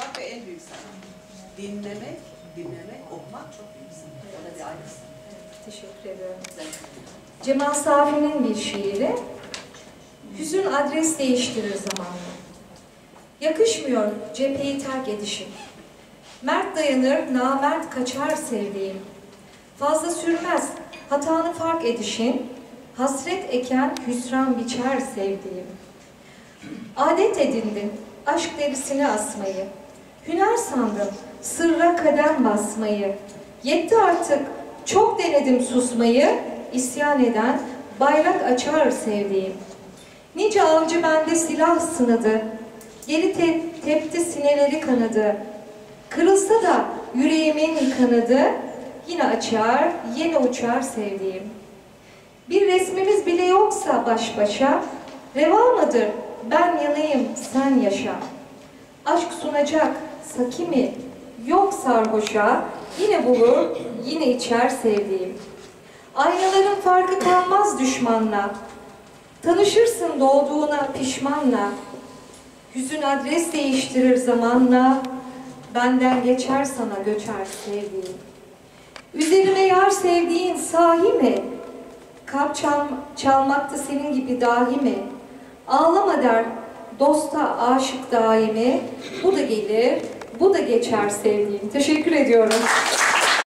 okumak ve en büyük sanat. Dinlemek, dinlemek, okumak çok büyük sanat. O da bir ayrı sanat. Teşekkür ediyorum. Cemal Safi'nin bir şiiri. Hüzün adres değiştirir zamanla. Yakışmıyor cepheyi terk edişim. Mert dayanır, namert kaçar sevdiğim. Fazla sürmez hatanı fark edişin. Hasret eken hüsran biçer sevdiğim. Adet edindim aşk derisini asmayı. Hüner sandım sırra kadem basmayı. Yetti artık çok denedim susmayı. isyan eden bayrak açar sevdiğim. Nice avcı bende silah sınadı. Geri te tepti sineleri kanadı. Kırılsa da yüreğimin kanadı. Yine açar, yine uçar sevdiğim. Bir resmimiz bile yoksa baş başa, reva mıdır ben yanayım sen yaşa. Aşk sunacak saki mi yok sarhoşa, yine bulur yine içer sevdiğim. Aynaların farkı kalmaz düşmanla, tanışırsın doğduğuna pişmanla. Hüzün adres değiştirir zamanla, benden geçer sana göçer sevdiğim. Üzerime yar sevdiğin sahi mi? Kalp çal, çalmakta senin gibi dahi mi? Ağlama der dosta aşık daimi. Bu da gelir, bu da geçer sevdiğim. Teşekkür ediyorum.